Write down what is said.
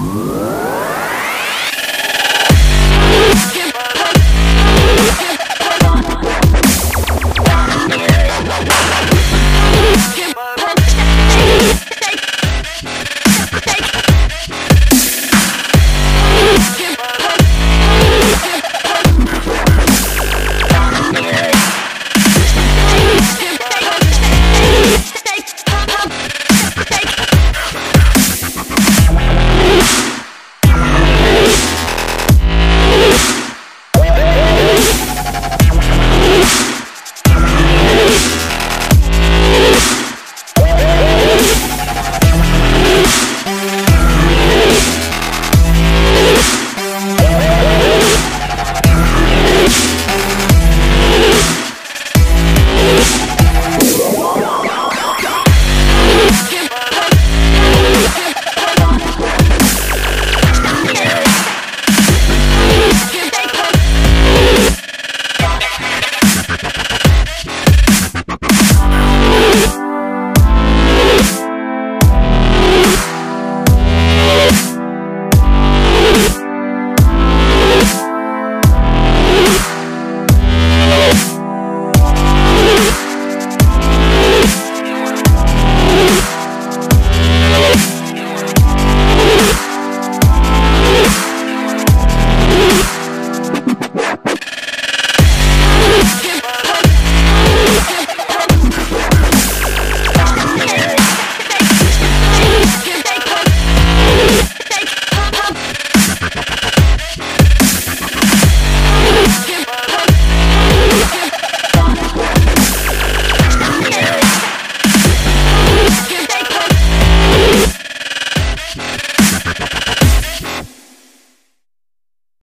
Música